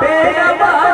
Pega.